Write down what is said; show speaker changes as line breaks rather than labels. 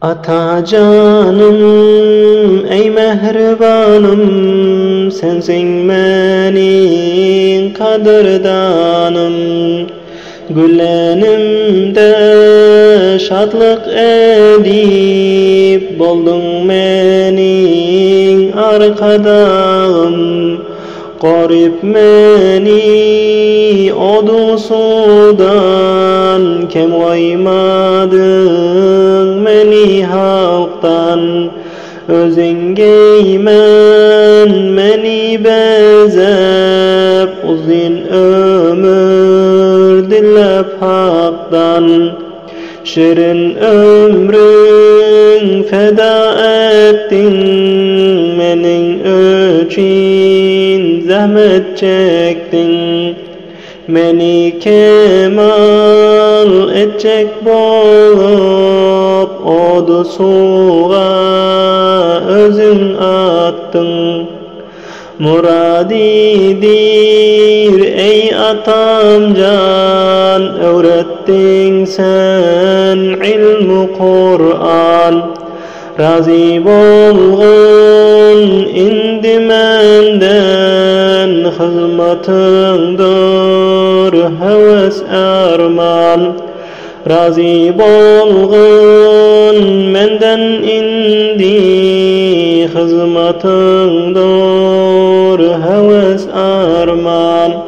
Ata canım ey mehribanım sensin menin kadırdanım. Güllenimde şadlık edip boldun menin arkadağım. Garip meni odu sudan kem koymadın meni halktan Özün geymen meni bezep uzun ömür dilep haktan. Şirin ömrün feda ettin. Menin öçin zahmet çektin. Meni kemal edecek bolup odu suğa أزن آتن. مرادي دير أي أطام جان. أورتين سن علم قرآن. راضي بولغن indimenden hizmetindir heves erman Razi bolgun xizmatingdir havas armon